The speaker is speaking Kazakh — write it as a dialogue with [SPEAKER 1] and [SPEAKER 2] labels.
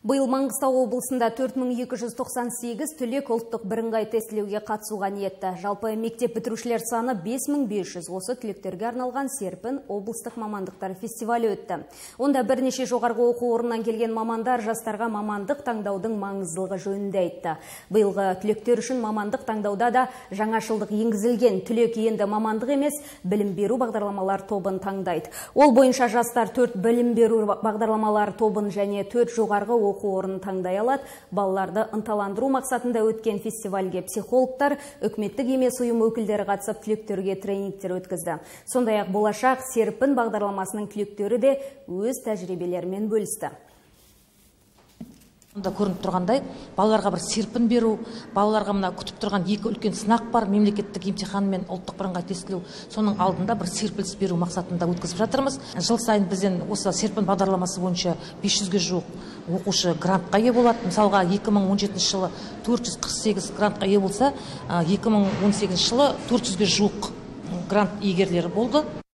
[SPEAKER 1] Биыл Маңғыстау облысында 4298 түлек ұлттық бірыңғай тестілеуге қатысуға ниетті. Жалпы мектеп бітірушілер саны 5500. Осы түлектерге арналған серпін облыстық мамандықтар фестивалі өтті. Онда бірнеше жоғарғы оқу орнынан келген мамандар жастарға мамандық таңдаудың маңыздылығы жөнінде айтты. Биылғы түлектер үшін мамандық таңдауда да жаңашылдық енгізілген. Түлек енді мамандық емес, білім беру бағдарламалар тобын таңдайды. Ол бойынша жастар төрт білім беру бағдарламалар тобын және төрт жоғарғы оқу орнын таңдай алады. Балаларды ынталандыру мақсатында өткен фестивальге психологтар үкіметтік емес ұйым өкілдері қатысып түлектерге тренингтер өткізді. Сондай ақ болашақ серпін бағдарламасының түлектері де өз тәжірибелерімен бөлісті.
[SPEAKER 2] Мұнда көрініп тұрғандай балаларға бір серпін беру балаларға мына күтіп тұрған екі үлкен сынақ бар мемлекеттік емтихан мен ұлттық бірыңғай тестілеу. Соның алдында бір серпіліс беру мақсатында өткізіп жатырмыз. Жыл сайын бізден осы серпін бағдарламасы бойынша 500-ге жуық оқушы грантқа ие болады. Мысалға 2017 жылы 448 грантқа ие болса 2018 жылы 400-ге жуық грант иегерлері болды.